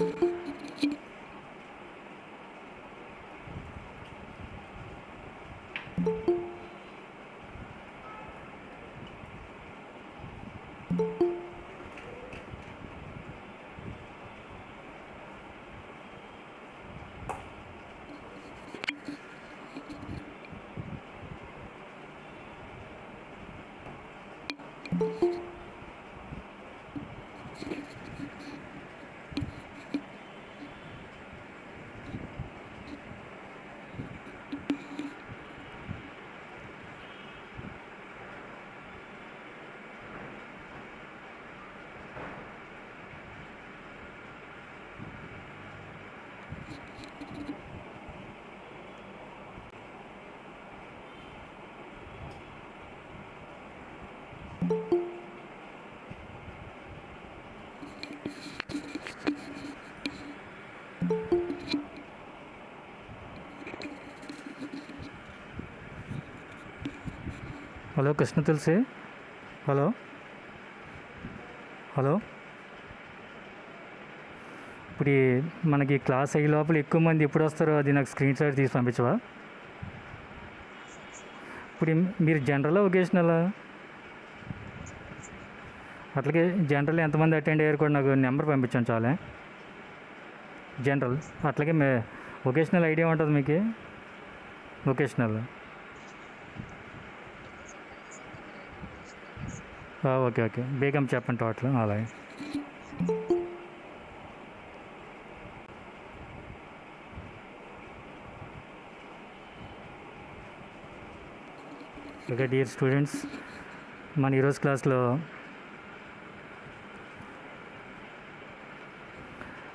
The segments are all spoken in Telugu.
you hello Krishna Tulasi. Hello. Hello. ఇప్పుడు మనకి క్లాస్ అయ్యే లోపల ఎక్కువ మంది ఎప్పుడు వస్తారో అది నాకు స్క్రీన్ షాట్ తీసి పంపించవా? ఇప్పుడు మీరు జనరల్ ఒకేషనల్ అట్లాగే జనరల్ ఎంతమంది అటెండ్ అయ్యారు కూడా నాకు నెంబర్ పంపించాను చాలే. జనరల్ అట్లాగే మే ఒకేషనల్ ఐడియా ఉంటుంది మీకు. Vocational okay okay. బేగం చెప్పండి టోటల్ అలాగే. ఓకే డియర్ స్టూడెంట్స్ మన ఈరోజు క్లాస్లో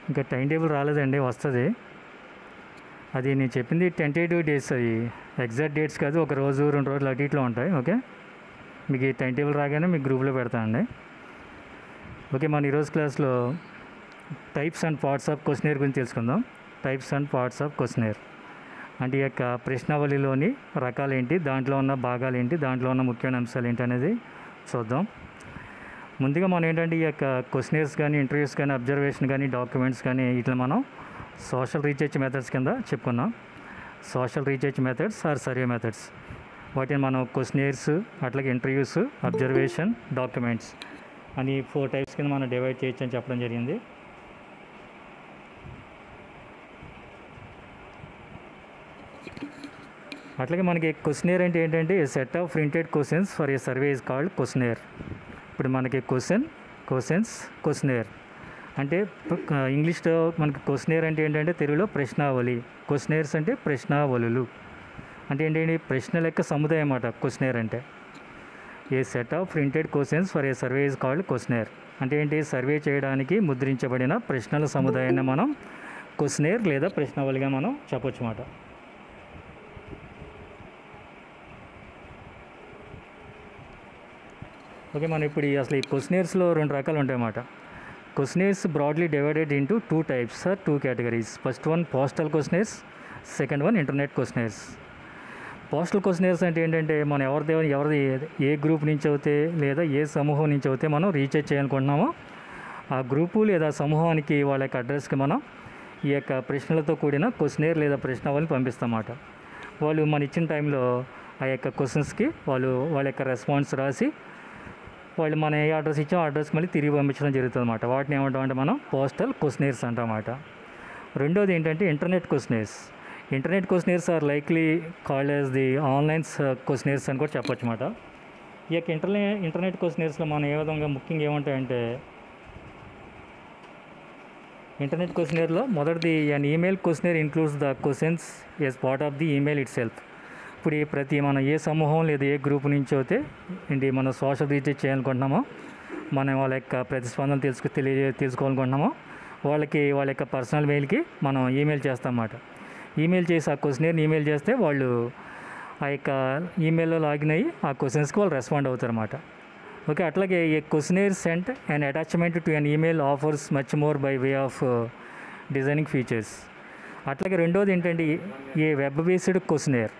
ఇంకా టైం టేబుల్ రాలేదండి వస్తుంది. అది నేను చెప్పింది టెంటేటివ్ డేట్స్ అది ఎగ్జాక్ట్ డేట్స్ కాదు ఒక రోజు రెండు రోజులు అటు ఇట్లా ఉంటాయి ఓకే? మీకు ఈ టైం టేబుల్ రాగానే మీకు గ్రూప్లో పెడతానండి ఓకే మన ఈరోజు క్లాస్లో types and parts of questionnaire గురించి తెలుసుకుందాం. Types and parts of questionnaire అంటే ఈ యొక్క ప్రశ్నావళిలోని రకాలు ఏంటి దాంట్లో ఉన్న భాగాలు ఏంటి దాంట్లో ఉన్న ముఖ్యమైన అంశాలు ఏంటి అనేది చూద్దాం. ముందుగా మనం ఏంటంటే ఈ యొక్క క్వశ్చనర్స్ కానీ ఇంటర్వ్యూస్ కానీ అబ్జర్వేషన్ కానీ డాక్యుమెంట్స్ కానీ ఇట్లా మనం సోషల్ రీసెర్చ్ మెథడ్స్ కింద చెప్పుకున్నాం social research methods or survey methods వాటిని మనం క్వశ్చనర్స్ అట్లాగే ఇంటర్వ్యూస్ అబ్జర్వేషన్ డాక్యుమెంట్స్ అని ఫోర్ టైప్స్ కింద మనం డివైడ్ చేయొచ్చు అని చెప్పడం జరిగింది. అట్లాగే మనకి క్వశ్చనేర్ అంటే ఏంటంటే set of printed questions for a survey is called questionnaire ఇప్పుడు మనకి క్వశ్చన్ క్వశ్చన్స్ క్వశ్చనేర్ అంటే ఇంగ్లీష్లో మనకి క్వశ్చనేర్ అంటే ఏంటంటే తెలుగులో ప్రశ్నావళి. క్వశ్చనేర్స్ అంటే ప్రశ్నావళులు. అంటే ఏంటంటే ప్రశ్నల యొక్క సముదాయం అన్నమాట క్వశ్చనేర్ అంటే. A set of printed questions for a survey is called questionnaire అంటే ఏంటి? సర్వే చేయడానికి ముద్రించబడిన ప్రశ్నల సముదాయాన్ని మనం క్వశ్చనేర్ లేదా ప్రశ్నావళిగా మనం చెప్పొచ్చు అన్నమాట. ఓకే మనం ఇప్పుడు ఈ అసలు ఈ క్వశ్చనర్స్లో రెండు రకాలు ఉంటాయన్నమాట questionnaires broadly divided into two types or two categories first one postal questionnaires second one internet questionnaires postal questionnaires అంటే ఏంటంటే మనం ఎవరిది ఎవరిది ఏ గ్రూప్ నుంచి అవుతే లేదా ఏ సమూహం నుంచి అవుతే మనం రీఛార్జ్ చేయాలనుకుంటున్నామో ఆ గ్రూపు లేదా సమూహానికి వాళ్ళ యొక్క అడ్రస్కి మనం ఈ యొక్క ప్రశ్నలతో కూడిన క్వశ్చనేర్ లేదా ప్రశ్న వాళ్ళని పంపిస్తామన్నమాట. వాళ్ళు మన ఇచ్చిన టైంలో ఆ యొక్క క్వశ్చన్స్కి వాళ్ళు వాళ్ళ యొక్క రెస్పాన్స్ రాసి వాళ్ళు మనం ఏ అడ్రస్ ఇచ్చామో ఆ అడ్రస్కి మళ్ళీ తిరిగి పంపించడం జరుగుతుంది అనమాట వాటిని ఏమంటామంటే మనం పోస్టల్ క్వశ్చనర్స్ అంటామాట రెండోది ఏంటంటే internet questionnaires. Internet questionnaires are likely called as the online questionnaires అని కూడా చెప్పొచ్చు అనమాట ఈ యొక్క ఇంటర్నే ఇంటర్నెట్ క్వశ్చనర్స్లో మనం ఏ విధంగా ముఖ్యంగా ఏమంటాయంటే ఇంటర్నెట్ క్వశ్చనర్లో మొదటిది an email questionnaire includes the questions as part of the email itself ఇప్పుడు ఈ ప్రతి మనం ఏ సమూహం లేదా ఏ గ్రూప్ నుంచి అయితే ఏంటి మనం సోషల్ రీఛార్జ్ చేయాలనుకుంటున్నామో మనం వాళ్ళ యొక్క ప్రతిస్పందన తెలుసుకు తెలియ తెలుసుకోవాలనుకుంటున్నామో వాళ్ళకి వాళ్ళ యొక్క పర్సనల్ మెయిల్కి మనం ఈమెయిల్ చేస్తాం అన్నమాట ఈమెయిల్ చేసి ఆ క్వశ్చనర్ని ఈమెయిల్ చేస్తే వాళ్ళు ఆ యొక్క ఈమెయిల్లో లాగిన్ అయ్యి ఆ క్వశ్చన్స్కి వాళ్ళు రెస్పాండ్ అవుతారు అన్నమాట ఓకే అట్లాగే a questionnaire sent and attachment to an email offers much more by way of designing features. అట్లాగే రెండోది ఏంటంటే a web based questionnaire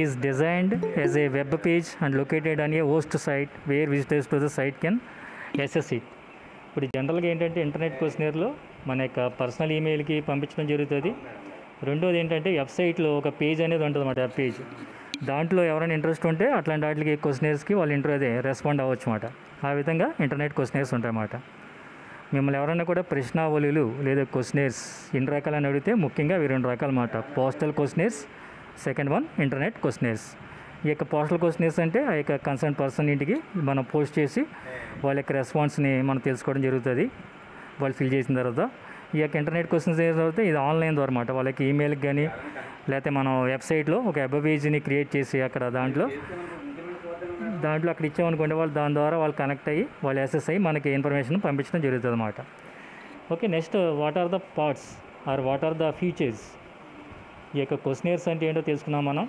is designed as a web page and located అని a host site where visitors to the site can access it. ఇప్పుడు జనరల్గా ఏంటంటే ఇంటర్నెట్ క్వశ్చనర్లో మన యొక్క పర్సనల్ ఈమెయిల్కి పంపించడం జరుగుతుంది. రెండోది ఏంటంటే వెబ్సైట్లో ఒక పేజ్ అనేది ఉంటుంది అన్నమాట వెబ్ పేజ్. దాంట్లో ఎవరైనా ఇంట్రెస్ట్ ఉంటే అట్లాంటి వాటికి క్వశ్చనర్స్కి వాళ్ళు ఇంటర్ అదే రెస్పాండ్ అవ్వచ్చు అన్నమాట ఆ విధంగా ఇంటర్నెట్ క్వశ్చనర్స్ ఉంటాయన్నమాట. మిమ్మల్ని ఎవరైనా కూడా ప్రశ్నావళులు లేదా క్వశ్చనర్స్ ఎన్ని రకాలని అడిగితే ముఖ్యంగా ఇవి రెండు రకాలు అన్నమాట postal questionnaires second one internet questionnaires. ఈ యొక్క పోస్టల్ క్వశ్చనర్స్ అంటే ఆ యొక్క కన్సర్న్ పర్సన్ ఇంటికి మనం పోస్ట్ చేసి వాళ్ళ యొక్క రెస్పాన్స్ని మనం తెలుసుకోవడం జరుగుతుంది. వాళ్ళు ఫిల్ చేసిన తర్వాత ఈ యొక్క ఇంటర్నెట్ క్వశ్చన్స్ అయిన తర్వాత ఇది ఆన్లైన్ ద్వారా అనమాట వాళ్ళకి ఈమెయిల్కి కానీ లేకపోతే మనం వెబ్సైట్లో ఒక వెబ్ క్రియేట్ చేసి అక్కడ దాంట్లో దాంట్లో అక్కడ ఇచ్చామనుకోండి వాళ్ళు దాని ద్వారా వాళ్ళు కనెక్ట్ అయ్యి వాళ్ళు యాక్సెస్ అయ్యి మనకి ఇన్ఫర్మేషన్ పంపించడం జరుగుతుంది అనమాట okay next what are the parts or what are the features ఈ యొక్క క్వశ్చనర్స్ అంటే ఏంటో తెలుసుకున్నాం మనం.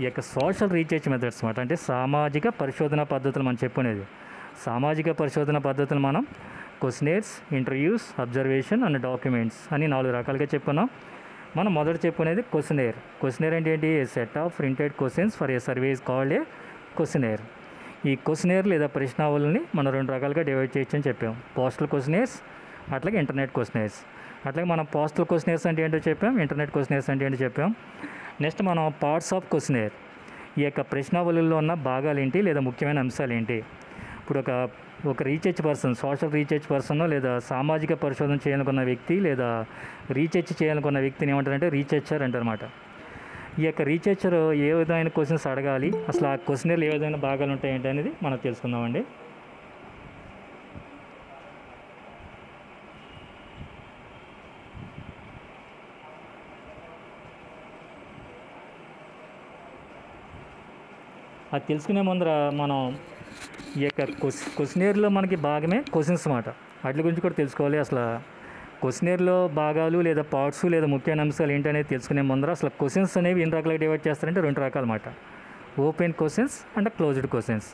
ఈ యొక్క సోషల్ రీసెర్చ్ మెథడ్స్ అనమాట అంటే సామాజిక పరిశోధన పద్ధతులు మనం చెప్పుకునేది. సామాజిక పరిశోధన పద్ధతులు మనం questionnaires interviews observation and documents అని నాలుగు రకాలుగా చెప్పుకున్నాం. మనం మొదట చెప్పుకునేది క్వశ్చనేర్ క్వశ్చనేర్ అంటే ఏంటి? Set of printed questions for a service called a questionnaire ఈ క్వశ్చనేర్ లేదా ప్రశ్నావళిని మనం రెండు రకాలుగా డివైడ్ చేయొచ్చు అని చెప్పాం. పోస్టల్ క్వశ్చనేర్స్ అట్లాగే ఇంటర్నెట్ క్వశ్చనేర్స్ అట్లాగే మనం పోస్టల్ క్వశ్చనేర్స్ అంటే ఏంటో చెప్పాం ఇంటర్నెట్ క్వశ్చనేర్స్ అంటే ఏంటో చెప్పాం. నెక్స్ట్ మనం పార్ట్స్ ఆఫ్ క్వశ్చనేర్ ఈ యొక్క ప్రశ్నావళిలో ఉన్న భాగాలు ఏంటి? లేదా ముఖ్యమైన అంశాలు ఏంటి? ఇప్పుడు ఒక ఒక research person social research person లేదా సామాజిక పరిశోధన చేయాలనుకున్న వ్యక్తి లేదా రీసెర్చ్ చేయాలనుకున్న వ్యక్తిని ఏమంటారంటే రీసెర్చర్ అంటారన్నమాట. ఈ యొక్క రీసెర్చర్ ఏ విధమైన క్వశ్చన్స్ అడగాలి అసలు ఆ క్వశ్చనర్లు ఏ విధమైన భాగాలు ఉంటాయి ఏంటి అనేది మనం తెలుసుకుందామండి. అది తెలుసుకునే ముందర మనం ఈ యొక్క క్వశ్చనేర్లో మనకి భాగమే క్వశ్చన్స్ అన్నమాట వాటి గురించి కూడా తెలుసుకోవాలి అసలు. క్వశ్చనేర్లో భాగాలు లేదా పార్ట్స్ లేదా ముఖ్యమైన అంశాలు ఏంటనేది తెలుసుకునే ముందర అసలు క్వశ్చన్స్ అనేవి ఎన్ని రకాలుగా డివైడ్ చేస్తారంటే రెండు రకాలు అన్నమాట open questions and closed questions.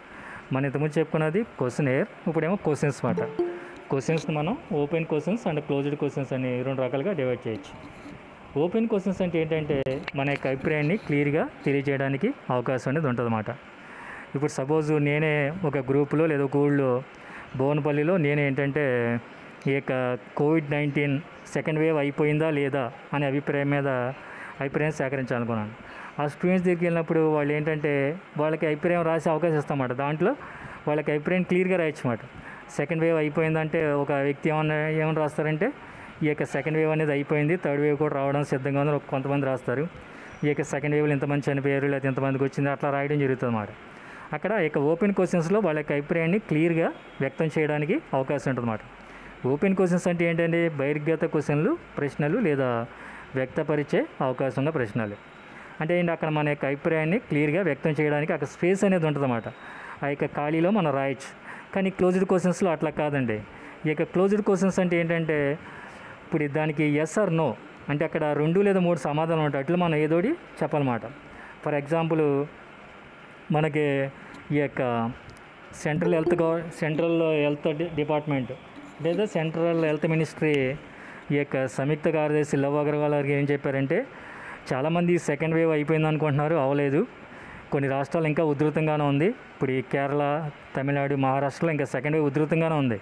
మనం ఇంతకుముందు చెప్పుకున్నది క్వశ్చనర్ ఇప్పుడేమో క్వశ్చన్స్ అన్నమాట క్వశ్చన్స్ని మనం open questions and closed questions అని రెండు రకాలుగా డివైడ్ చేయొచ్చు. ఓపెన్ క్వశ్చన్స్ అంటే ఏంటంటే మన యొక్క అభిప్రాయాన్ని క్లియర్గా తెలియజేయడానికి అవకాశం అనేది ఉంటుందన్నమాట ఇప్పుడు సపోజ్ నేనే ఒక గ్రూప్లో లేదా ఒక ఊళ్ళో భువనపల్లిలో నేను ఏంటంటే ఈ యొక్క కోవిడ్ నైన్టీన్ సెకండ్ వేవ్ అయిపోయిందా లేదా అనే అభిప్రాయం మీద అభిప్రాయం సేకరించాలనుకున్నాను. ఆ స్టూడెంట్స్ దగ్గరికి వెళ్ళినప్పుడు వాళ్ళు ఏంటంటే వాళ్ళకి అభిప్రాయం రాసే అవకాశం ఇస్తామన్నమాట. దాంట్లో వాళ్ళకి అభిప్రాయం క్లియర్గా రాయొచ్చు సెకండ్ వేవ్ అయిపోయిందంటే ఒక వ్యక్తి ఏమన్నా ఏమని రాస్తారంటే ఈ యొక్క సెకండ్ వేవ్ అనేది అయిపోయింది థర్డ్ వేవ్ కూడా రావడం సిద్ధంగా ఉందని కొంతమంది రాస్తారు. ఈ యొక్క సెకండ్ వేవ్లో ఇంతమంది చనిపోయారు లేకపోతే ఇంతమందికి వచ్చింది అట్లా రాయడం జరుగుతుంది అన్నమాట అక్కడ యొక్క ఓపెన్ క్వశ్చన్స్లో వాళ్ళ యొక్క అభిప్రాయాన్ని క్లియర్గా వ్యక్తం చేయడానికి అవకాశం ఉంటుందన్నమాట. ఓపెన్ క్వశ్చన్స్ అంటే ఏంటంటే బహిర్గత క్వశ్చన్లు ప్రశ్నలు లేదా వ్యక్తపరిచే అవకాశం ఉన్న ప్రశ్నలు. అంటే ఏంటి? అక్కడ మన యొక్క అభిప్రాయాన్ని క్లియర్గా వ్యక్తం చేయడానికి అక్కడ స్పేస్ అనేది ఉంటుందన్నమాట. ఆ యొక్క ఖాళీలో మనం రాయొచ్చు. కానీ క్లోజ్డ్ క్వశ్చన్స్లో అట్లా కాదండి. ఈ యొక్క క్లోజ్డ్ క్వశ్చన్స్ అంటే ఏంటంటే ఇప్పుడు దానికి ఎస్ ఆర్ నో అంటే అక్కడ రెండు లేదా మూడు సమాధానం ఉంటాయి. అట్లా మనం ఏదోటి చెప్పాలన్నమాట. ఫర్ ఎగ్జాంపుల్ మనకి ఈ యొక్క సెంట్రల్ హెల్త్ గవర్ సెంట్రల్ హెల్త్ డిపార్ట్మెంట్ లేదా సెంట్రల్ హెల్త్ మినిస్ట్రీ ఈ యొక్క సంయుక్త కార్యదర్శి లవ్ అగర్వాల్ గారికి ఏం చెప్పారంటే చాలామంది సెకండ్ వేవ్ అయిపోయింది అనుకుంటున్నారు అవలేదు కొన్ని రాష్ట్రాలు ఇంకా ఉధృతంగానే ఉంది. ఇప్పుడు ఈ కేరళ తమిళనాడు మహారాష్ట్రలో ఇంకా సెకండ్ వేవ్ ఉధృతంగానే ఉంది.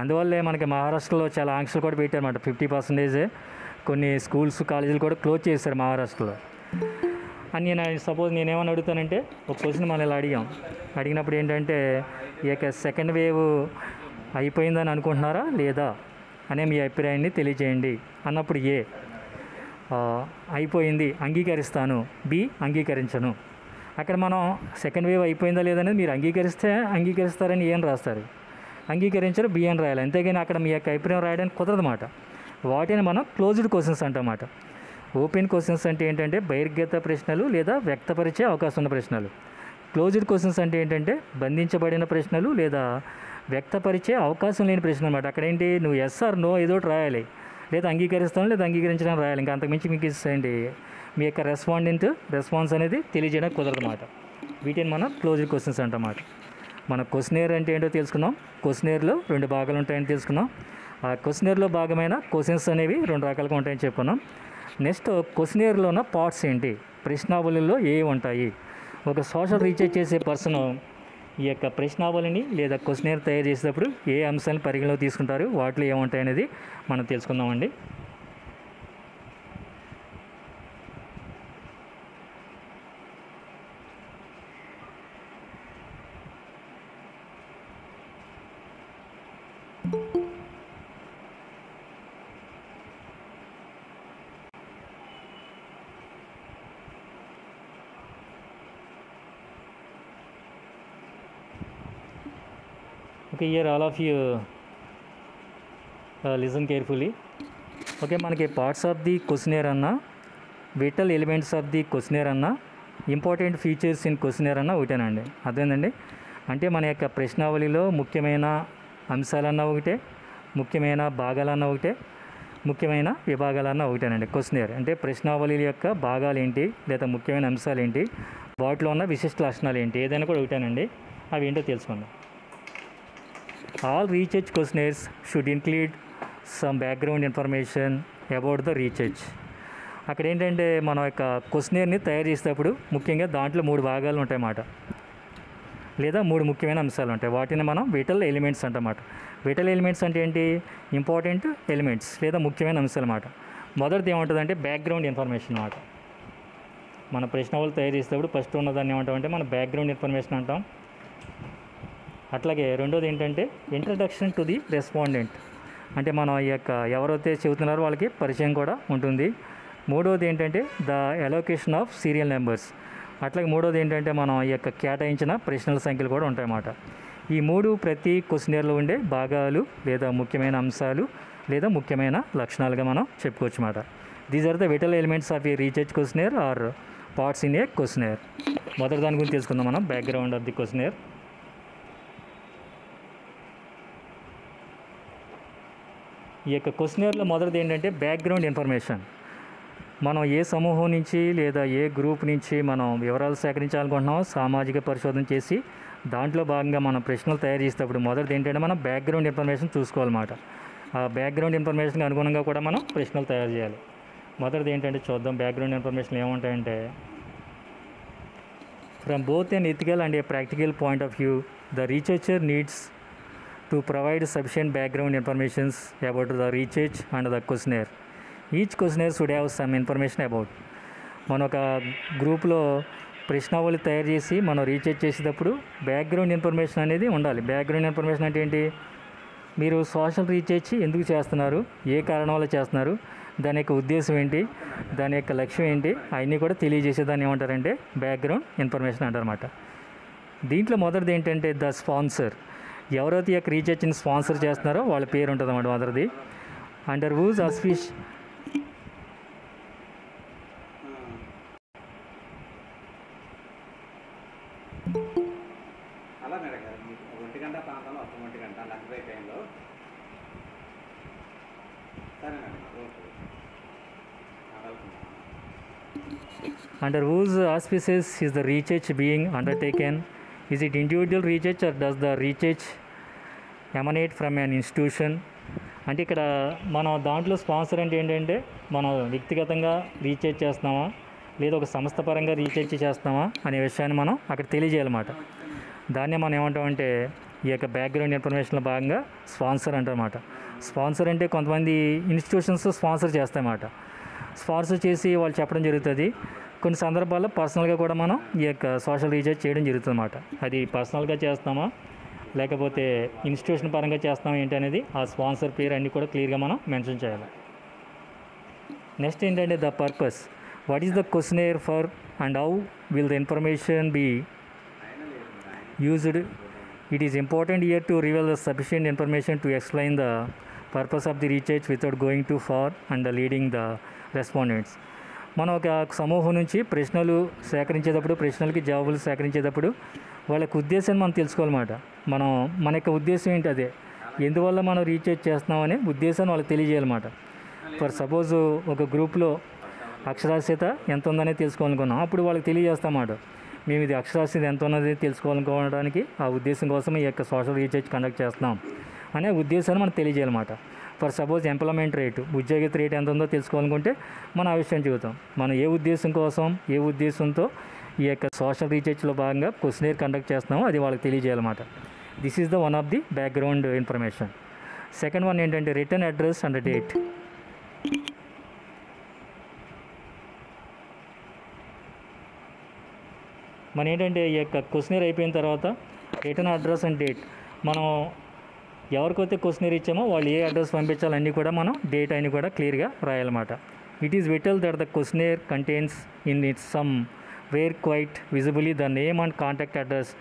అందువల్లే మనకి మహారాష్ట్రలో చాలా ఆంక్షలు కూడా పెట్టారన్నమాట ఫిఫ్టీ పర్సెంటేజే. కొన్ని స్కూల్స్ కాలేజీలు కూడా క్లోజ్ చేశారు మహారాష్ట్రలో. అని నేను సపోజ్ నేనేమని అడుగుతానంటే ఒక క్వశ్చన్ మనం ఇలా అడిగాం. అడిగినప్పుడు ఏంటంటే ఈ యొక్క సెకండ్ వేవ్ అయిపోయిందని అనుకుంటున్నారా లేదా? అనే మీ అభిప్రాయాన్ని తెలియజేయండి. అన్నప్పుడు ఏ? అయిపోయింది అంగీకరిస్తాను. బి అంగీకరించను. అక్కడ మనం సెకండ్ వేవ్ అయిపోయిందా లేదనేది మీరు అంగీకరిస్తే అంగీకరిస్తారని ఏం రాస్తారు? అంగీకరించరు బి అని రాయాలి. అంతేగాని అక్కడ మీ యొక్క అభిప్రాయం రాయడానికి కుదరదన్నమాట వాటిని మనం క్లోజ్డ్ క్వశ్చన్స్ అంటామాట ఓపెన్ క్వశ్చన్స్ అంటే ఏంటంటే బహిర్గత ప్రశ్నలు లేదా వ్యక్తపరిచే అవకాశం ఉన్న ప్రశ్నలు. క్లోజ్డ్ క్వశ్చన్స్ అంటే ఏంటంటే బంధించబడిన ప్రశ్నలు లేదా వ్యక్తపరిచే అవకాశం లేని ప్రశ్న అనమాట అక్కడ ఏంటి? నువ్వు ఎస్ ఆర్ నో ఏదో ఒకటి రాయాలి. లేదా అంగీకరిస్తాను లేదా అంగీకరించడం రాయాలి. ఇంకా అంతకుమించి మీకు ఇస్తాయండి మీ యొక్క రెస్పాండెంట్ రెస్పాన్స్ అనేది తెలియజేయడానికి కుదరదన్నమాట వీటిని మనం క్లోజ్డ్ క్వశ్చన్స్ అంటమాట మన క్వశ్చనేర్ అంటే ఏంటో తెలుసుకున్నాం క్వశ్చనేర్లో రెండు భాగాలు ఉంటాయని తెలుసుకున్నాం ఆ క్వశ్చనేర్లో భాగమైన క్వశ్చన్స్ అనేవి రెండు రకాలుగా ఉంటాయని చెప్పుకున్నాం నెక్స్ట్ క్వశ్చనేర్లో ఉన్న పార్ట్స్ ఏంటి? ప్రశ్నావళిలో ఏ ఉంటాయి? ఒక సోషల్ రీసెర్చ్ చేసే పర్సన్ ఈ యొక్క ప్రశ్నావళిని లేదా క్వశ్చనర్ తయారు చేసేటప్పుడు ఏ అంశాలను పరిగణలో తీసుకుంటారు? వాటిలో ఏముంటాయి అనేది మనం తెలుసుకుందామండి. Okay hear all of you listen carefully okay మనకి పార్ట్స్ ఆఫ్ ది క్వశ్చనేర్ అన్న vital elements of the questionnaire అన్న ఇంపార్టెంట్ ఫీచర్స్ ఇన్ క్వశ్చనేర్ అన్న ఒకటేనండి. అదేందండి? అంటే మన యొక్క ప్రశ్నావళిలో ముఖ్యమైన అంశాలన్న ఒకటే ముఖ్యమైన భాగాలన్న ఒకటే ముఖ్యమైన విభాగాలన్న ఒకటేనండి క్వశ్చనేర్ అంటే ప్రశ్నావళి యొక్క భాగాలు ఏంటి లేదా ముఖ్యమైన అంశాలు ఏంటి వాటిలో ఉన్న విశిష్ట లక్షణాలు ఏంటి ఏదైనా కూడా ఒకటేనండి. అవి ఏంటో తెలుసుకుందాం. All research questionnaires should include some background information about the research అక్కడ ఏంటంటే మన యొక్క క్వశ్చనర్ని తయారు చేసేటప్పుడు ముఖ్యంగా దాంట్లో మూడు భాగాలు ఉంటాయన్నమాట లేదా మూడు ముఖ్యమైన అంశాలు ఉంటాయి. వాటిని మనం విటల్ ఎలిమెంట్స్ అంటమాట విటల్ ఎలిమెంట్స్ అంటే ఏంటి? ఇంపార్టెంట్ ఎలిమెంట్స్ లేదా ముఖ్యమైన అంశాలు అన్నమాట. మొదటిది ఏముంటుందంటే బ్యాక్గ్రౌండ్ ఇన్ఫర్మేషన్ అన్నమాట. మన ప్రశ్న వాళ్ళు తయారు చేసేటప్పుడు ఫస్ట్ ఉన్నదాన్ని ఏమంటామంటే మన బ్యాక్గ్రౌండ్ ఇన్ఫర్మేషన్ అంటాం. అట్లాగే రెండోది ఏంటంటే ఇంట్రడక్షన్ టు ది రెస్పాండెంట్ అంటే మనం ఈ యొక్క ఎవరైతే చెబుతున్నారో వాళ్ళకి పరిచయం కూడా ఉంటుంది. మూడోది ఏంటంటే the allocation of serial numbers అట్లాగే మూడోది ఏంటంటే మనం ఈ యొక్క కేటాయించిన ప్రశ్నల సంఖ్యలు కూడా ఉంటాయన్నమాట. ఈ మూడు ప్రతి క్వశ్చనర్లో ఉండే భాగాలు లేదా ముఖ్యమైన అంశాలు లేదా ముఖ్యమైన లక్షణాలుగా మనం చెప్పుకోవచ్చు అన్నమాట these are the vital elements of a research questionnaire or parts in a questionnaire మొదటి దాని గురించి తెలుసుకుందాం మనం. బ్యాక్గ్రౌండ్ ఆఫ్ ది క్వశ్చనర్ ఈ యొక్క క్వశ్చనర్లో మొదటిది ఏంటంటే బ్యాక్గ్రౌండ్ ఇన్ఫర్మేషన్ మనం ఏ సమూహం నుంచి లేదా ఏ గ్రూప్ నుంచి మనం వివరాలు సేకరించాలనుకుంటున్నామో సామాజిక పరిశోధన చేసి దాంట్లో భాగంగా మనం ప్రశ్నలు తయారు చేసేటప్పుడు మొదటిది ఏంటంటే మనం బ్యాక్గ్రౌండ్ ఇన్ఫర్మేషన్ చూసుకోవాలన్నమాట. ఆ బ్యాక్గ్రౌండ్ ఇన్ఫర్మేషన్కి అనుగుణంగా కూడా మనం ప్రశ్నలు తయారు చేయాలి. మొదటిది ఏంటంటే చూద్దాం background information ఏముంటాయంటే from both an ethical and a practical point of view the researcher needs to provide sufficient background informations about the research and the questionnaire each questionnaire should have some information about మన ఒక గ్రూప్లో ప్రశ్నావళి తయారు చేసి మనం రీసెర్చ్ చేసేటప్పుడు బ్యాక్గ్రౌండ్ ఇన్ఫర్మేషన్ అనేది ఉండాలి. బ్యాక్గ్రౌండ్ ఇన్ఫర్మేషన్ అంటే ఏంటి? మీరు సోషల్ రీసెర్చ్ ఎందుకు చేస్తున్నారు? ఏ కారణం వల్ల చేస్తున్నారు? దాని యొక్క ఉద్దేశం ఏంటి? దాని యొక్క లక్ష్యం ఏంటి? అవన్నీ కూడా తెలియజేసేదాన్ని ఏమంటారంటే బ్యాక్గ్రౌండ్ ఇన్ఫర్మేషన్ అంటారన్నమాట. దీంట్లో మొదటిది ఏంటంటే ద స్పాన్సర్ ఎవరైతే యొక్క రీసెర్చ్ని స్పాన్సర్ చేస్తున్నారో వాళ్ళ పేరు ఉంటుంది అన్నమాట మొదటిది under whose auspices Under whose auspices is the research being undertaken? Is it individual research or does the research emanate from an institution అంటే ఇక్కడ మనం దాంట్లో స్పాన్సర్ అంటే ఏంటంటే మనం వ్యక్తిగతంగా రీఛార్జ్ చేస్తున్నామా? లేదా ఒక సంస్థ పరంగా రీఛార్జ్ చేస్తున్నామా? అనే విషయాన్ని మనం అక్కడ తెలియజేయాలన్నమాట. దాన్నే మనం ఏమంటామంటే ఈ యొక్క బ్యాక్గ్రౌండ్ ఇన్ఫర్మేషన్లో భాగంగా స్పాన్సర్ అంటారన్నమాట. స్పాన్సర్ అంటే కొంతమంది ఇన్స్టిట్యూషన్స్ స్పాన్సర్ చేస్తాయన్నమాట. స్పాన్సర్ చేసి వాళ్ళు చెప్పడం జరుగుతుంది. కొన్ని సందర్భాల్లో పర్సనల్గా కూడా మనం ఈ యొక్క సోషల్ రీఛార్జ్ చేయడం జరుగుతుంది అన్నమాట అది పర్సనల్గా చేస్తామా లేకపోతే ఇన్స్టిట్యూషన్ పరంగా చేస్తామా ఏంటి అనేది ఆ స్పాన్సర్ పేరు అన్నీ కూడా క్లియర్గా మనం మెన్షన్ చేయాలి. నెక్స్ట్ ఏంటంటే the purpose. What is the questionnaire for and how will the information be used? It is important here to reveal the sufficient information to explain the purpose of the research without going too far and leading the respondents. మనం ఒక సమూహం నుంచి ప్రశ్నలు సేకరించేటప్పుడు ప్రశ్నలకి జవాబులు సేకరించేటప్పుడు వాళ్ళకు ఉద్దేశాన్ని మనం తెలుసుకోవాలన్నమాట. మనం మన యొక్క ఉద్దేశం ఏంటి అదే? ఎందువల్ల మనం రీఛార్జ్ చేస్తున్నామని ఉద్దేశాన్ని వాళ్ళకి తెలియజేయాలన్నమాట. ఫర్ సపోజ్ ఒక గ్రూప్లో అక్షరాస్యత ఎంత ఉందనే తెలుసుకోవాలనుకున్నాం. అప్పుడు వాళ్ళకి తెలియజేస్తామాట మేము ఇది అక్షరాస్యత ఎంత ఉన్నది తెలుసుకోవాలనుకోవడానికి ఆ ఉద్దేశం కోసం ఈ యొక్క సోషల్ రీఛార్జ్ కండక్ట్ చేస్తున్నాం అనే ఉద్దేశాన్ని మనం తెలియజేయాలన్నమాట. ఫర్ సపోజ్ ఎంప్లాయ్మెంట్ రేటు ఉద్యోగిత రేట్ ఎంత ఉందో తెలుసుకోవాలనుకుంటే మనం ఆ విషయం చెబుతాం. మనం ఏ ఉద్దేశం కోసం ఏ ఉద్దేశంతో ఈ యొక్క సోషల్ రీసెర్చ్లో భాగంగా క్వశ్చనేర్ కండక్ట్ చేస్తున్నామో అది వాళ్ళకి తెలియజేయాలన్నమాట. This is the one of the background information second one ఏంటంటే రిటర్న్ అడ్రస్ అండ్ డేట్ మన ఏంటంటే ఈ యొక్క క్వశ్చనర్ అయిపోయిన తర్వాత రిటర్న్ అడ్రస్ అండ్ డేట్ మనం ఎవరికైతే క్వశ్చనర్ ఇచ్చామో వాళ్ళు ఏ అడ్రస్ పంపించాలన్నీ కూడా మనం డేట్ అని కూడా క్లియర్గా రాయాలన్నమాట. It is vital that the questionnaire contains in its somewhere quite visibly the name and contact address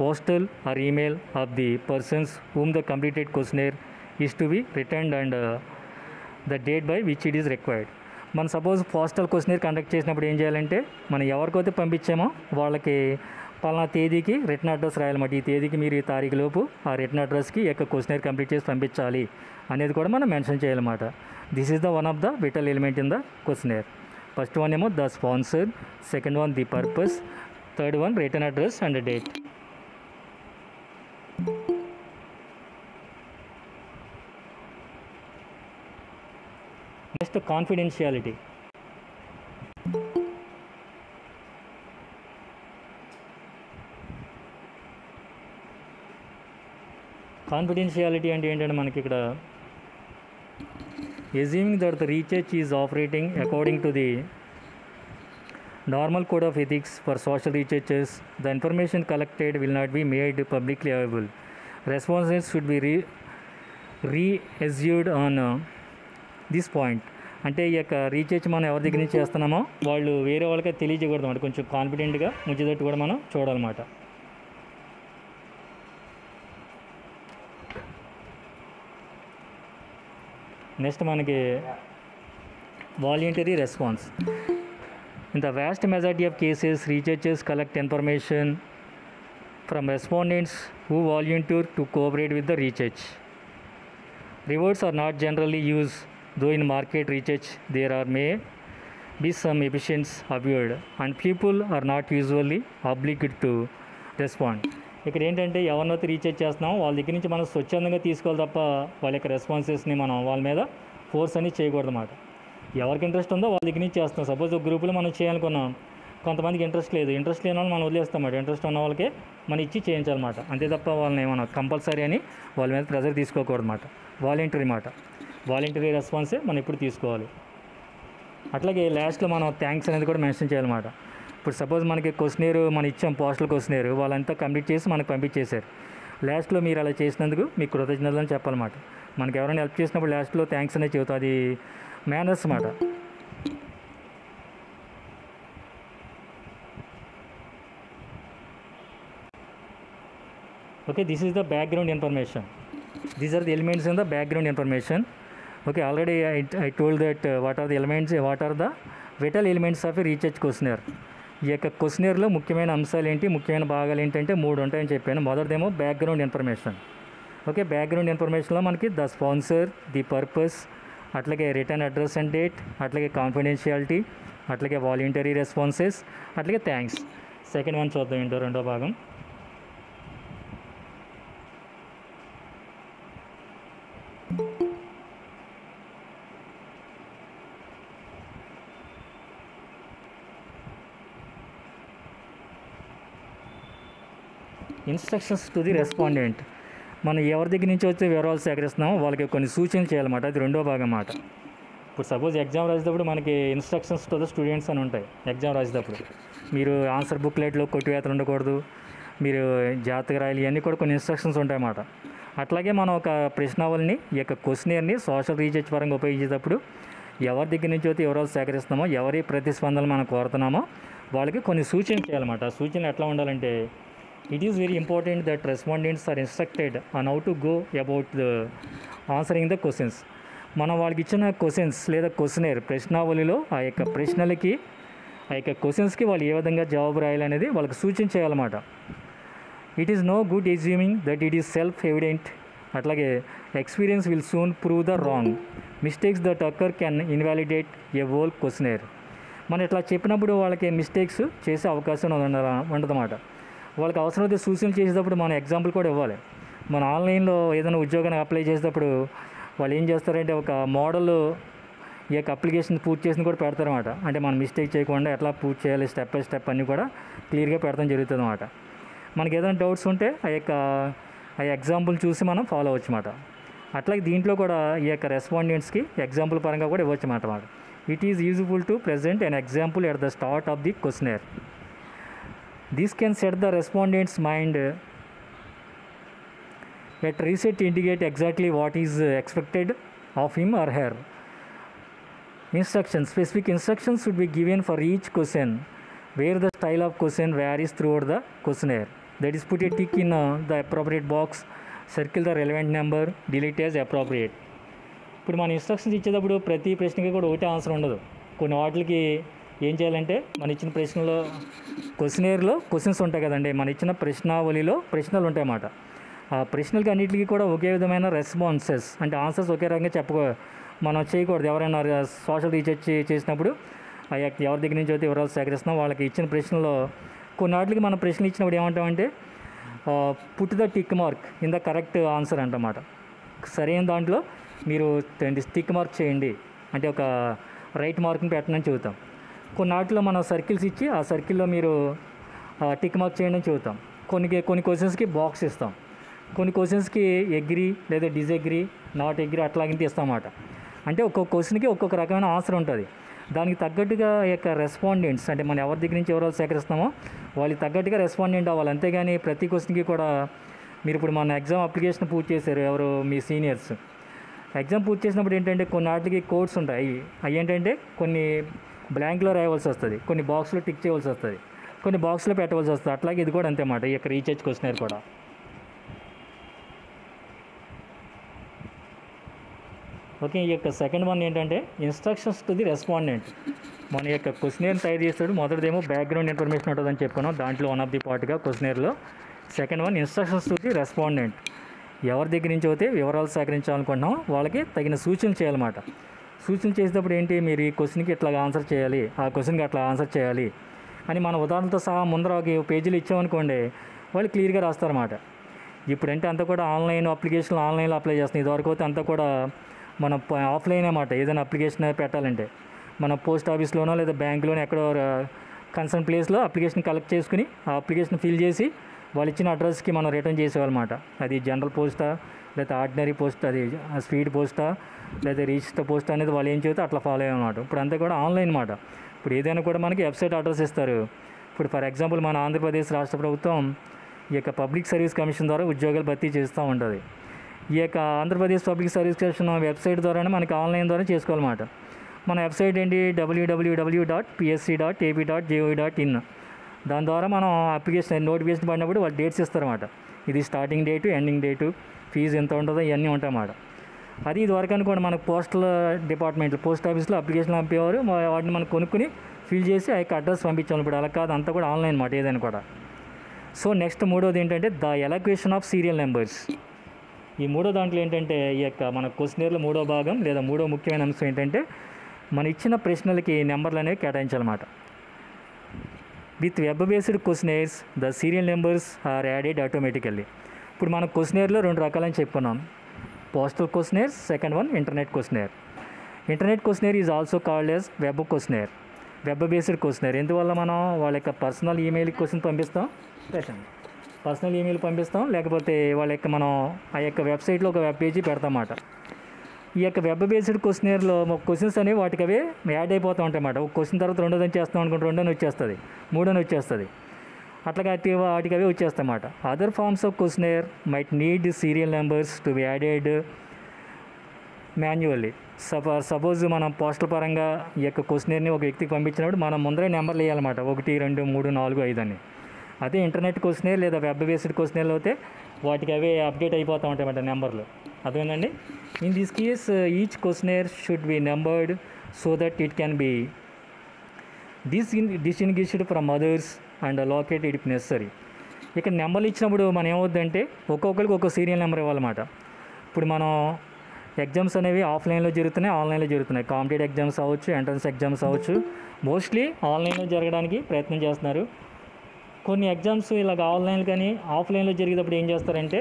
postal or email of the persons whom the completed questionnaire is to be returned and the date by which it is required మనం సపోజ్ పోస్టల్ క్వశ్చనర్ కండక్ట్ చేసినప్పుడు ఏం చేయాలంటే మనం ఎవరికైతే పంపించామో వాళ్ళకి పలానా తేదీకి రిటర్న్ అడ్రస్ రాయాలన్నమాట ఈ తేదీకి మీరు ఈ తారీఖు లోపు ఆ రిటర్న్ అడ్రస్కి యొక్క క్వశ్చనర్ కంప్లీట్ చేసి పంపించాలి అనేది కూడా మనం మెన్షన్ చేయాలన్నమాట. This is the one of the vital element in the questionnaire first one ఏమో the sponsor second one the purpose third one return address and date next confidentiality confidentiality అంటే ఏంటంటే మనకి ఇక్కడ assuming that the research is operating according to the normal code of ethics for social researches the information collected will not be made publicly available responses should be re reused on this point అంటే ఈ యొక్క రీసెర్చ్ మనం ఎవరి దగ్గర నుంచి చేస్తున్నామో వాళ్ళు వేరే వాళ్ళకి తెలియజేయకూడదు అన్నమాట. కొంచెం కాన్ఫిడెంట్గా ముంచేటట్టు కూడా మనం చూడాలన్నమాట. నెక్స్ట్ మనకి voluntary response in the vast majority of cases researchers collect information from respondents who volunteer to cooperate with the research Rewards are not generally used, though in market research there are may be some efficiencies observed, and people are not usually obliged to respond. ఇక్కడ ఏంటంటే ఎవరినైతే రీఛార్జ్ చేస్తున్నామో వాళ్ళ దగ్గర నుంచి మనం స్వచ్ఛందంగా తీసుకోవాలి తప్ప వాళ్ళ యొక్క రెస్పాన్సెస్ని మనం వాళ్ళ మీద ఫోర్స్ అని చేయకూడదు అన్నమాట ఎవరికి ఇంట్రెస్ట్ ఉందో వాళ్ళ దగ్గర నుంచి చేస్తాం సపోజ్ ఒక గ్రూపులో మనం చేయాలనుకున్నాం. కొంతమందికి ఇంట్రెస్ట్ లేదు. ఇంట్రెస్ట్ లేని వాళ్ళు మనం వదిలేస్తాం ఇంట్రెస్ట్ ఉన్న వాళ్ళకే మనం ఇచ్చి చేయించాలన్నమాట. అంతే తప్ప వాళ్ళని ఏమన్నా కంపల్సరీ అని వాళ్ళ మీద ప్రెజర్ తీసుకోకూడదు అన్నమాట వాలంటరీ మాట. వాలంటరీ రెస్పాన్సే మనం ఎప్పుడు తీసుకోవాలి. అట్లాగే లాస్ట్లో మనం థ్యాంక్స్ అనేది కూడా మెన్షన్ చేయాలన్నమాట. ఇప్పుడు సపోజ్ మనకి క్వశ్చనీర్ మనం ఇచ్చాం పోస్టల్ క్వశ్చనీర్ వాళ్ళంతా కంప్లీట్ చేసి మనకు పంపించేశారు. లాస్ట్లో మీరు అలా చేసినందుకు మీకు కృతజ్ఞతలు అని చెప్పాలన్నమాట. మనకి ఎవరైనా హెల్ప్ చేసినప్పుడు లాస్ట్లో థ్యాంక్స్ అనే చెబుతా అది మేనర్స్ అన్నమాట okay this is the background information. These are the elements in the background information. Okay already I told that what are the elements what are the vital elements of research question ఈ యొక్క క్వశ్చనర్లో ముఖ్యమైన అంశాలు ఏంటి ముఖ్యమైన భాగాలు ఏంటంటే మూడు ఉంటాయని చెప్పాను. మొదటిదేమో బ్యాక్గ్రౌండ్ ఇన్ఫర్మేషన్ ఓకే బ్యాక్గ్రౌండ్ ఇన్ఫర్మేషన్లో మనకి ద స్పాన్సర్ ది పర్పస్ అట్లాగే రిటర్న్ అడ్రస్ అండ్ డేట్ అట్లాగే కాన్ఫిడెన్షియాలిటీ అట్లాగే వాలంటరీ రెస్పాన్సెస్ అట్లాగే థ్యాంక్స్ సెకండ్ వన్ చూద్దాం ఏంటో రెండో భాగం. ఇన్స్ట్రక్షన్స్ టు ది రెస్పాండెంట్ మనం ఎవరి దగ్గర నుంచి వచ్చే వివరాలు సేకరిస్తున్నామో వాళ్ళకి కొన్ని సూచనలు చేయాలన్నమాట. అది రెండో భాగం మాట ఇప్పుడు సపోజ్ ఎగ్జామ్ రాసేటప్పుడు మనకి ఇన్స్ట్రక్షన్స్ టు ద స్టూడెంట్స్ అని ఉంటాయి. ఎగ్జామ్ రాసేటప్పుడు. మీరు ఆన్సర్ బుక్లెట్లో కొట్టివేతలు ఉండకూడదు. మీరు జాతక రాయాలి ఇవన్నీ కూడా కొన్ని ఇన్స్ట్రక్షన్స్ ఉంటాయన్నమాట అట్లాగే మనం ఒక ప్రశ్నావళిని ఈ యొక్క క్వశ్చనర్ని సోషల్ రీసెర్చ్ పరంగా ఉపయోగించేటప్పుడు ఎవరి దగ్గర నుంచి అయితే వివరాలు సేకరిస్తున్నామో ఎవరి ప్రతిస్పందనలు మనం కోరుతున్నామో వాళ్ళకి కొన్ని సూచనలు చేయాలన్నమాట. ఆ సూచనలు ఎట్లా ఉండాలంటే it is very important that respondents are instructed on how to go about the answering the questions మనం వాళ్ళకి ఇచ్చిన క్వశ్చన్స్ లేదా క్వశ్చనర్ ప్రశ్నావళిలో ఆ యొక్క ప్రశ్నలకి ఆ యొక్క క్వశ్చన్స్కి వాళ్ళు ఏ విధంగా జవాబు రాయాలనేది వాళ్ళకి సూచించేయాలన్నమాట it is no good assuming that it is self evident అట్లాగే experience will soon prove the wrong mistakes that occur can invalidate a whole questionnaire మనం ఇట్లా చెప్పినప్పుడు వాళ్ళకి మిస్టేక్స్ చేసే అవకాశం ఉండదన్నమాట. వాళ్ళకి అవసరమైతే సూచనలు చేసేటప్పుడు మనం ఎగ్జాంపుల్ కూడా ఇవ్వాలి. మన ఆన్లైన్లో ఏదైనా ఉద్యోగానికి అప్లై చేసేటప్పుడు వాళ్ళు ఏం చేస్తారంటే ఒక మోడల్ ఈ యొక్క అప్లికేషన్ పూర్తి చేసిన కూడా పెడతారన్నమాట. అంటే మనం మిస్టేక్ చేయకుండా ఎట్లా పూర్తి చేయాలి స్టెప్ బై స్టెప్ అన్నీ కూడా క్లియర్గా పెడతాం జరుగుతుంది అనమాట మనకి ఏదైనా డౌట్స్ ఉంటే ఆ యొక్క ఆ ఎగ్జాంపుల్ చూసి మనం ఫాలో అవ్వచ్చు అనమాట అట్లాగే దీంట్లో కూడా ఈ యొక్క రెస్పాండెంట్స్కి ఎగ్జాంపుల్ పరంగా కూడా ఇవ్వచ్చు అనమాట it is useful to present an example at the start of the questionnaire. This can set the respondents mind at rest indicate exactly what is expected of him or her Instructions specific instructions should be given for each question where the style of question varies throughout the questionnaire. That is, put a tick in uh, the appropriate box, circle the relevant number, delete as appropriate. ఇప్పుడు మన ఇన్స్ట్రక్షన్స్ ఇచ్చేటప్పుడు ప్రతి ప్రశ్నకి కూడా ఒకటే ఆన్సర్ ఉండదు కొన్ని వాటికి ఏం చేయాలంటే మన ఇచ్చిన ప్రశ్నలో క్వశ్చనేర్లో క్వశ్చన్స్ ఉంటాయి కదండి. మన ఇచ్చిన ప్రశ్నావళిలో ప్రశ్నలు ఉంటాయన్నమాట ఆ ప్రశ్నలకి అన్నిటికీ కూడా ఒకే విధమైన రెస్పాన్సెస్ అంటే ఆన్సర్స్ ఒకే రకంగా చెప్పుకో మనం చేయకూడదు. ఎవరైనా సోషల్ రీసెర్చ్ చేసినప్పుడు ఆ యొక్క ఎవరి దగ్గర నుంచి అయితే వివరాలు సేకరిస్తున్నాం వాళ్ళకి ఇచ్చిన ప్రశ్నలో కొన్ని వాటికి మనం ప్రశ్నలు ఇచ్చినప్పుడు ఏమంటామంటే put the tick mark in the correct answer అంటమాట. సరైన దాంట్లో మీరు టిక్ మార్క్ చేయండి. అంటే ఒక రైట్ మార్క్ని పెట్టనని చెబుతాం. కొన్ని వాటిలో మనం సర్కిల్స్ ఇచ్చి ఆ సర్కిల్లో మీరు టిక్ మార్క్ చేయడం అని చెబుతాం. కొన్ని కొన్ని క్వశ్చన్స్కి బాక్స్ ఇస్తాం. కొన్ని క్వశ్చన్స్కి ఎగ్రి లేదా డిజగ్రి నాట్ ఎగ్రీ అట్లాగింటి ఇస్తామన్నమాట అంటే ఒక్కొక్క క్వశ్చన్కి ఒక్కొక్క రకమైన ఆన్సర్ ఉంటుంది. దానికి తగ్గట్టుగా యొక్క రెస్పాండెంట్స్ అంటే మనం ఎవరి దగ్గర నుంచి ఎవరో సేకరిస్తామో వాళ్ళకి తగ్గట్టుగా రెస్పాండెంట్ అవ్వాలి. అంతేగాని ప్రతి క్వశ్చన్కి కూడా మీరు ఇప్పుడు మన ఎగ్జామ్ అప్లికేషన్ పూర్తి చేశారు ఎవరు? మీ సీనియర్స్. ఎగ్జామ్ పూర్తి చేసినప్పుడు ఏంటంటే కొన్ని వాటికి కోడ్స్ ఉంటాయి. అవి ఏంటంటే కొన్ని బ్లాంక్లో రాయవలసి వస్తుంది. కొన్ని బాక్స్లో టిక్ చేయవలసి వస్తుంది. కొన్ని బాక్స్లో పెట్టవలసి వస్తుంది. అట్లాగే ఇది కూడా అంతే ఈ యొక్క రీఛార్జ్ క్వశ్చనర్ కూడా. ఓకే ఈ యొక్క సెకండ్ వన్ ఏంటంటే ఇన్స్ట్రక్షన్స్ టు ది రెస్పాండెంట్ మన యొక్క క్వశ్చనర్ తయారు చేస్తాడు. మొదటిదేమో బ్యాక్గ్రౌండ్ ఇన్ఫర్మేషన్ ఉంటుందని చెప్పాను దాంట్లో వన్ ఆఫ్ ది పార్ట్గా క్వశ్చనర్లో. Second one instructions to the respondent ఎవరి దగ్గర నుంచి అయితే వివరాలు సేకరించాలనుకుంటున్నామో వాళ్ళకి తగిన సూచనలు చేయాలన్నమాట. సూచన చేసేటప్పుడు ఏంటి? మీరు ఈ క్వశ్చన్కి ఇట్లా ఆన్సర్ చేయాలి ఆ క్వశ్చన్కి అట్లా ఆన్సర్ చేయాలి అని మన ఉదాహరణతో సహా ముందర ఒక పేజీలు ఇచ్చామనుకోండి వాళ్ళు క్లియర్గా రాస్తారన్నమాట. ఇప్పుడంటే అంతా కూడా ఆన్లైన్ అప్లికేషన్ ఆన్లైన్లో అప్లై చేస్తున్నాయి. ఇదివరకు అయితే అంతా కూడా మన ఆఫ్లైన్ అన్నమాట ఏదైనా అప్లికేషన్ పెట్టాలంటే. మన పోస్ట్ ఆఫీస్లోనో లేదా బ్యాంకులోనో ఎక్కడో కన్సర్న్ ప్లేస్లో అప్లికేషన్ కలెక్ట్ చేసుకుని ఆ అప్లికేషన్ ఫిల్ చేసి వాళ్ళు ఇచ్చిన అడ్రస్కి మనం రిటర్న్ చేసేవాళ్ళమాట. అది జనరల్ పోస్టా లేకపోతే ఆర్డినరీ పోస్ట్ అది స్పీడ్ పోస్టా లేదా రిజిస్టర్ పోస్ట్ అనేది వాళ్ళు ఏం చెబితే అట్లా ఫాలో అయ్యమాట ఇప్పుడు అంతా కూడా ఆన్లైన్ మాట ఇప్పుడు ఏదైనా కూడా మనకి వెబ్సైట్ అడ్రస్ ఇస్తారు. ఇప్పుడు ఫర్ ఎగ్జాంపుల్ మన ఆంధ్రప్రదేశ్ రాష్ట్ర ప్రభుత్వం ఈ యొక్క పబ్లిక్ సర్వీస్ కమిషన్ ద్వారా ఉద్యోగాలు భర్తీ చేస్తూ ఉంటుంది. ఈ యొక్క Andhra Pradesh public service commission website ద్వారానే మనకి ఆన్లైన్ ద్వారా చేసుకోవాలన్నమాట. మన వెబ్సైట్ ఏంటి? W W W dot PSC dot AP dot జేఓఈ dot in. దాని ద్వారా మనం అప్లికేషన్ నోటిఫికేషన్ పడినప్పుడు వాళ్ళు డేట్స్ ఇస్తారన్నమాట. ఇది starting date ending date fee ఎంత ఉంటుందో ఇవన్నీ ఉంటాయన్నమాట. అది ఇదివరకు అనుకోండి మనకు పోస్టల్ డిపార్ట్మెంట్ పోస్ట్ ఆఫీస్లో అప్లికేషన్ పంపేవారు వాటిని మనం కొనుక్కుని ఫిల్ చేసి ఆ యొక్క అడ్రస్ పంపించాలి. ఇప్పుడు అలా కాదు అంతా కూడా ఆన్లైన్ మాట ఏదైనా కూడా. సో నెక్స్ట్ మూడోది ఏంటంటే the allocation of serial numbers. ఈ మూడో దాంట్లో ఏంటంటే ఈ యొక్క మన క్వశ్చనర్లో మూడో భాగం లేదా మూడో ముఖ్యమైన అంశం ఏంటంటే మన ఇచ్చిన ప్రశ్నలకి నెంబర్లు అనేవి కేటాయించాలన్నమాట. With web based questionnaires the serial numbers are added automatically ఇప్పుడు మనం క్వశ్చనర్లో రెండు రకాలని చెప్పుకున్నాం. Postal questionnaires second one internet questionnaire internet questionnaire is also called as web questionnaire web based questionnaire ఎందువల్ల మనం వాళ్ళ యొక్క పర్సనల్ ఈమెయిల్ క్వశ్చన్ పంపిస్తాం? పెట్టండి. పర్సనల్ ఈమెయిల్ పంపిస్తాం. లేకపోతే వాళ్ళ యొక్క మనం ఆ యొక్క వెబ్సైట్లో ఒక వెబ్ పేజీ పెడతామన్నమాట ఈ యొక్క వెబ్ బేస్డ్ క్వశ్చనర్లో క్వశ్చన్స్ అనేవి వాటికి అవే యాడ్ అయిపోతూ ఉంటాయి అన్నమాట. ఒక క్వశ్చన్ తర్వాత రెండోదని చేస్తాం అనుకుంటే రెండోని వచ్చేస్తుంది మూడోని వచ్చేస్తుంది. అట్లాగా వాటికి అవే వచ్చేస్తాయన్నమాట other forms of questionnaire might need serial numbers to be added manually suppose suppose మనం పోస్టల్ పరంగా ఈ యొక్క క్వశ్చనర్ని ఒక వ్యక్తికి పంపించినప్పుడు మనం ముందరే నెంబర్లు వేయాలన్నమాట. ఒకటి రెండు మూడు నాలుగు ఐదు అని. అదే ఇంటర్నెట్ క్వశ్చనర్ లేదా వెబ్ బేస్డ్ క్వశ్చనర్లు అయితే వాటికి అవే అప్డేట్ అయిపోతూ ఉంటాయి అన్నమాట నెంబర్లు అర్థమైందండి? In this case each questionnaire should be numbered so that it can be dis distinguished from others and located if necessary ఇక్కడ నెంబర్లు ఇచ్చినప్పుడు మనం ఏమవుద్దంటే ఒక్కొక్కరికి ఒక్కొక్క సీరియల్ నెంబర్ ఇవ్వాలన్నమాట. ఇప్పుడు మనం ఎగ్జామ్స్ అనేవి ఆఫ్లైన్లో జరుగుతున్నాయి ఆన్లైన్లో జరుగుతున్నాయి. కాంపిటేటివ్ ఎగ్జామ్స్ అవ్వచ్చు ఎంట్రన్స్ ఎగ్జామ్స్ అవ్వచ్చు. మోస్ట్లీ ఆన్లైన్లో జరగడానికి ప్రయత్నం చేస్తున్నారు. కొన్ని ఎగ్జామ్స్ ఇలాగ ఆన్లైన్ కానీ ఆఫ్లైన్లో జరిగేటప్పుడు ఏం చేస్తారంటే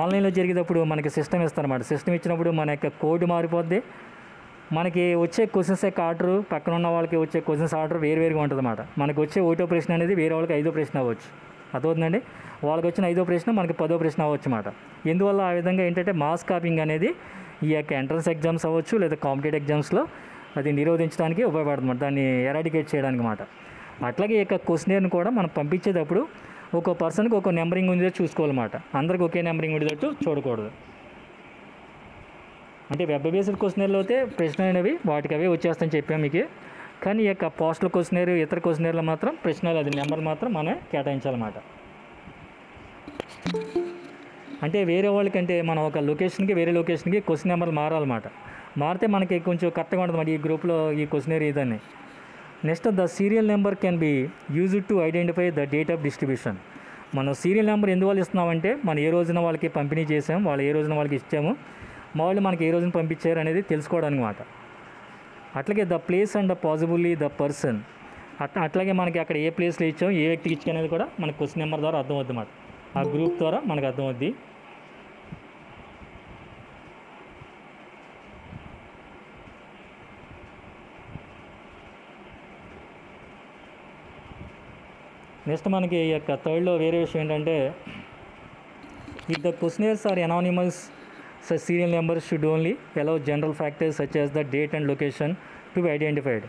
ఆన్లైన్లో జరిగేటప్పుడు మనకి సిస్టమ్ ఇస్తారన్నమాట. సిస్టమ్ ఇచ్చినప్పుడు మన యొక్క కోడ్ మారిపోద్ది. మనకి వచ్చే క్వశ్చన్స్ యొక్క ఆర్డర్ పక్కన ఉన్న వాళ్ళకి వచ్చే క్వశ్చన్స్ ఆర్డర్ వేరువేరుగా ఉంటుంది అన్నమాట మనకి వచ్చే ఒకటో ప్రశ్న అనేది వేరే వాళ్ళకి ఐదో ప్రశ్న అవ్వచ్చు. అర్థమవుతుందండి? వాళ్ళకి వచ్చిన ఐదో ప్రశ్న మనకి పదో ప్రశ్న అవ్వచ్చు అన్నమాట ఎందువల్ల ఆ విధంగా ఏంటంటే మాస్ కాపింగ్ అనేది ఈ యొక్క ఎంట్రన్స్ ఎగ్జామ్స్ అవ్వచ్చు లేదా కాంపిటేటివ్ ఎగ్జామ్స్లో అది నిరోధించడానికి ఉపయోగపడుతుంది దాన్ని ఎరాడికేట్ చేయడానికి మాట అట్లాగే ఈ యొక్క క్వశ్చనేర్ని కూడా మనం పంపించేటప్పుడు ఒక్కో పర్సన్కి ఒక నెంబరింగ్ ఉండేది చూసుకోవాలన్నమాట. అందరికి ఒకే నెంబరింగ్ ఉండేటట్టు చూడకూడదు. అంటే వెబ్ బేస్డ్ క్వశ్చనర్లు అయితే ప్రశ్నలు అనేవి వాటికి అవే వచ్చేస్తాయని చెప్పాము మీకు. కానీ ఈ యొక్క పోస్టల్ క్వశ్చనర్ ఇతర క్వశ్చనర్లు మాత్రం ప్రశ్నలు అది నెంబర్ మాత్రం మనం కేటాయించాలన్నమాట. అంటే వేరే వాళ్ళకంటే మనం ఒక లొకేషన్కి వేరే లొకేషన్కి క్వశ్చన్ నెంబర్ మారాలన్నమాట. మారితే మనకి కొంచెం కరెక్ట్గా ఉంటుంది మరి ఈ గ్రూప్లో ఈ క్వశ్చనర్ ఇదని. Next the serial number can be used to identify the date of distribution మనం సీరియల్ నెంబర్ ఎందువల్ల ఇస్తున్నామంటే మనం ఏ రోజున వాళ్ళకి పంపిణీ చేసాము వాళ్ళు ఏ రోజున వాళ్ళకి ఇచ్చాము మా వాళ్ళు మనకి ఏ రోజున పంపించారు అనేది తెలుసుకోవడానికి మాట అట్లాగే the place and the possibly the person at అట్లాగే మనకి అక్కడ ఏ ప్లేస్లో ఇచ్చాం ఏ వ్యక్తికి ఇచ్చాం అనేది కూడా మనకి క్వశ్చన్ నెంబర్ ద్వారా అర్థమవుద్ది అన్నమాట. ఆ గ్రూప్ ద్వారా మనకు అర్థమవుద్ది. నెక్స్ట్ మనకి ఈ యొక్క థర్డ్లో వేరే విషయం ఏంటంటే if the questionnaires are anonymous such serial numbers should only allow general factors such as the date and location to be identified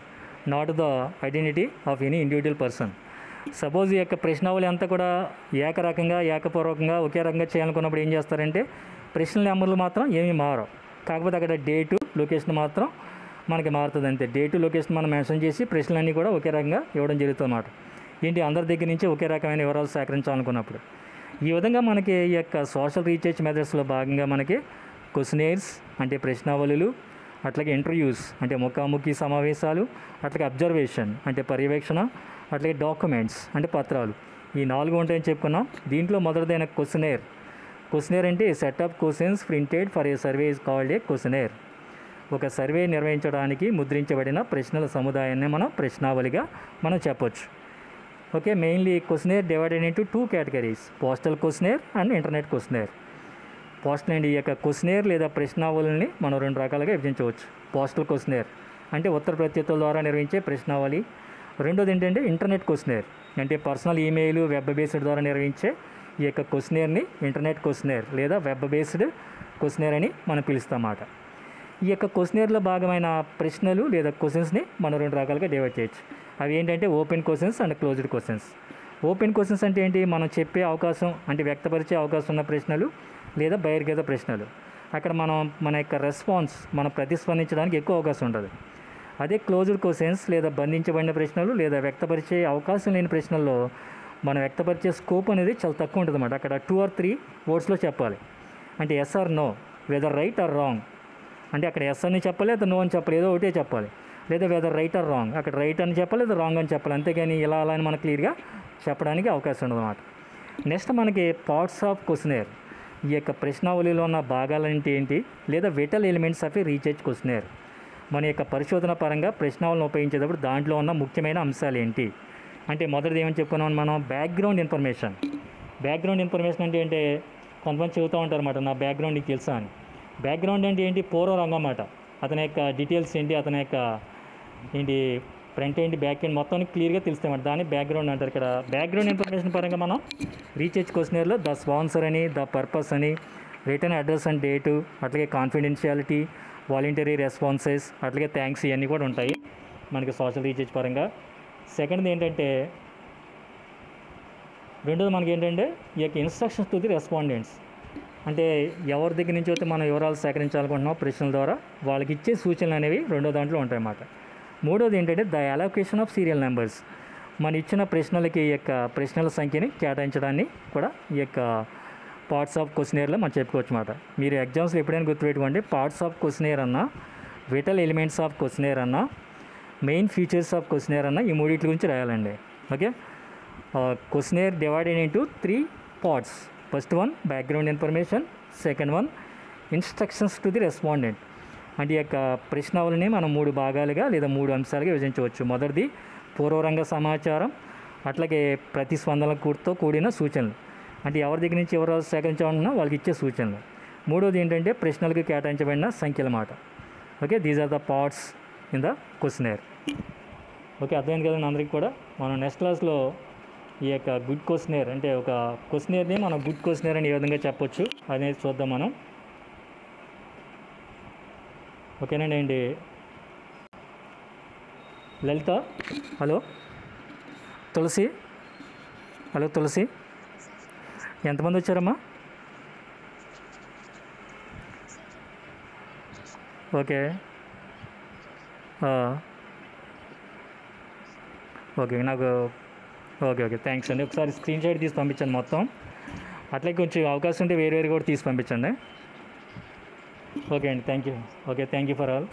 not the identity of any individual person suppose ఈ యొక్క ప్రశ్నావళి అంతా కూడా ఏకరకంగా ఏకపూర్వకంగా ఒకే రకంగా చేయాలనుకున్నప్పుడు ఏం చేస్తారంటే ప్రశ్నల నెంబర్లు మాత్రం ఏమీ మారవు. కాకపోతే అక్కడ డేటు లొకేషన్ మాత్రం మనకి మారుతుంది అంతే డేటు లొకేషన్ మనం మెన్షన్ చేసి ప్రశ్నలన్నీ కూడా ఒకే రకంగా ఇవ్వడం జరుగుతుంది అన్నమాట ఏంటి అందరి దగ్గర నుంచి ఒకే రకమైన వివరాలు సేకరించాలనుకున్నప్పుడు. ఈ విధంగా మనకి ఈ యొక్క సోషల్ రీసెర్చ్ మెథడ్స్లో భాగంగా మనకి క్వశ్చనేర్స్ అంటే ప్రశ్నావళులు అట్లాగే ఇంటర్వ్యూస్ అంటే ముఖాముఖి సమావేశాలు అట్లాగే అబ్జర్వేషన్ అంటే పర్యవేక్షణ అట్లాగే డాక్యుమెంట్స్ అంటే పత్రాలు. ఈ నాలుగు ఉంటాయని చెప్పుకున్నాం. దీంట్లో మొదటిదైన క్వశ్చనేర్. క్వశ్చనేర్ అంటే set of questions printed for a survey is called a questionnaire. ఒక సర్వే నిర్వహించడానికి ముద్రించబడిన ప్రశ్నల సముదాయాన్ని మనం ప్రశ్నావళిగా మనం చెప్పొచ్చు. Okay mainly questionnaire divided into two categories postal questionnaire and internet questionnaire postal and ఈ యొక్క క్వశ్చనేర్ లేదా ప్రశ్నావళిని మనం రెండు రకాలుగా విభజించవచ్చు. పోస్టల్ క్వశ్చనేర్ అంటే ఉత్తర ప్రత్యర్థుల ద్వారా నిర్వహించే ప్రశ్నావళి. రెండోది ఏంటంటే ఇంటర్నెట్ క్వశ్చనేర్ అంటే పర్సనల్ ఈమెయిల్ వెబ్ బేస్డ్ ద్వారా నిర్వహించే ఈ యొక్క క్వశ్చనేర్ని ఇంటర్నెట్ క్వశ్చనేర్ లేదా వెబ్ బేస్డ్ క్వశ్చనేర్ అని మనం పిలుస్తామాట ఈ యొక్క క్వశ్చనేర్లో భాగమైన ప్రశ్నలు లేదా క్వశ్చన్స్ని మనం రెండు రకాలుగా డివైడ్ చేయొచ్చు. అవి ఏంటంటే open questions and closed questions open questions అంటే ఏంటి? మనం చెప్పే అవకాశం అంటే వ్యక్తపరిచే అవకాశం ఉన్న ప్రశ్నలు లేదా బహిర్గత ప్రశ్నలు. అక్కడ మనం మన యొక్క రెస్పాన్స్ మనం ప్రతిస్పందించడానికి ఎక్కువ అవకాశం ఉంటుంది. అదే క్లోజ్డ్ క్వశ్చన్స్ లేదా బంధించబడిన ప్రశ్నలు లేదా వ్యక్తపరిచే అవకాశం లేని ప్రశ్నల్లో మనం వ్యక్తపరిచే స్కోప్ అనేది చాలా తక్కువ ఉంటుంది అన్నమాట. అక్కడ టూ ఆర్ త్రీ వర్డ్స్లో చెప్పాలి. అంటే yes or no whether right or wrong అంటే అక్కడ ఎస్ అని చెప్పాలి లేదా నో అని చెప్పాలి ఏదో ఒకటే చెప్పాలి. లేదా వెదర్ రైట్ ఆర్ రాంగ్ అక్కడ రైట్ అని చెప్పాలి లేదా రాంగ్ అని చెప్పాలి? అంతేగాని ఇలా అలా అని మనకు క్లియర్గా చెప్పడానికి అవకాశం ఉండదు అన్నమాట నెక్స్ట్ మనకి పార్ట్స్ ఆఫ్ క్వశ్చనేర్ ఈ యొక్క ప్రశ్నావళిలో ఉన్న భాగాలంటే ఏంటి? లేదా vital elements of a research questionnaire మన యొక్క పరిశోధన పరంగా ప్రశ్నావళిని ఉపయోగించేటప్పుడు దాంట్లో ఉన్న ముఖ్యమైన అంశాలు ఏంటి? అంటే మొదటిది ఏమని చెప్పుకున్నాం మనం? బ్యాక్గ్రౌండ్ ఇన్ఫర్మేషన్ బ్యాక్గ్రౌండ్ ఇన్ఫర్మేషన్ అంటే ఏంటి? కొంతమంది చెబుతూ ఉంటారు అన్నమాట నా బ్యాక్గ్రౌండ్ నీకు తెలుసా అని. బ్యాక్గ్రౌండ్ అంటే ఏంటి? పూర్వ రంగం అన్నమాట. అతని యొక్క డీటెయిల్స్ ఏంటి? అతని యొక్క ఏంటి ఫ్రంట్ ఏంటి బ్యాక్ ఏంటి మొత్తం క్లియర్గా తెలుస్తాయి దాన్ని బ్యాక్గ్రౌండ్ అంటారు ఇక్కడ. బ్యాక్గ్రౌండ్ ఇన్ఫర్మేషన్ పరంగా మనం రీసెర్చ్ క్వశ్చనర్లో ద స్పాన్సర్ అని ద పర్పస్ అని రిటర్న్ అడ్రస్ అండ్ డేటు అట్లాగే కాన్ఫిడెన్షియాలిటీ వాలంటరీ రెస్పాన్సెస్ అట్లాగే థ్యాంక్స్ ఇవన్నీ కూడా ఉంటాయి మనకి సోషల్ రీసెర్చ్ పరంగా. సెకండ్ది ఏంటంటే రెండోది మనకి ఏంటంటే ఈ యొక్క ఇన్స్ట్రక్షన్స్ టు ది రెస్పాండెంట్స్ అంటే ఎవరి దగ్గర నుంచి అయితే మనం వివరాలు సేకరించాలనుకుంటున్నాం ప్రశ్నల ద్వారా వాళ్ళకి ఇచ్చే సూచనలు అనేవి రెండో దాంట్లో ఉంటాయన్నమాట. మూడోది ఏంటంటే the allocation of serial numbers. మన ఇచ్చిన ప్రశ్నలకి ఈ యొక్క ప్రశ్నల సంఖ్యని కేటాయించడాన్ని కూడా ఈ యొక్క పార్ట్స్ ఆఫ్ క్వశ్చనేర్లో మనం చెప్పుకోవచ్చు అన్నమాట. మీరు ఎగ్జామ్స్లో ఎప్పుడైనా గుర్తుపెట్టుకోండి పార్ట్స్ ఆఫ్ క్వశ్చనేర్ అన్న విటల్ ఎలిమెంట్స్ ఆఫ్ క్వశ్చనేర్ అన్న మెయిన్ ఫీచర్స్ ఆఫ్ క్వశ్చనేర్ అన్న ఈ మూడింటి గురించి రాయాలండి. Okay? Questionnaire divided into three parts. First one background information. Second one instructions to the respondent. అంటే ఈ యొక్క ప్రశ్నావళిని మనం మూడు భాగాలుగా లేదా మూడు అంశాలుగా విభజించవచ్చు. మొదటిది పూర్వరంగ సమాచారం అట్లాగే ప్రతిస్పందనలతో కూడిన సూచనలు. అంటే ఎవరి దగ్గర నుంచి ఎవరు సేకరించాలన్నా వాళ్ళకి ఇచ్చే సూచనలు. మూడోది ఏంటంటే ప్రశ్నలకు కేటాయించబడిన సంఖ్యల మాట. Okay these are the parts in the questionnaire okay అర్థమైంది కదండి అందరికీ కూడా? మనం నెక్స్ట్ క్లాస్లో ఈ యొక్క గుడ్ క్వశ్చనేర్ అంటే ఒక క్వశ్చనేర్ని మనం గుడ్ క్వశ్చనేర్ అని ఏ విధంగా చెప్పొచ్చు అనేది చూద్దాం మనం. ఓకేనండి అండి. లలిత హలో? తులసి? హలో తులసి? ఎంతమంది వచ్చారమ్మా? ఓకే. ఓకే నాకు ఓకే ఓకే. థ్యాంక్స్ అండి. ఒకసారి స్క్రీన్ షాట్ తీసి పంపించండి మొత్తం. అట్లే కొంచెం అవకాశం ఉంటే వేరు వేరు కూడా తీసి పంపించండి. Okay, and thank you. Okay, thank you for all.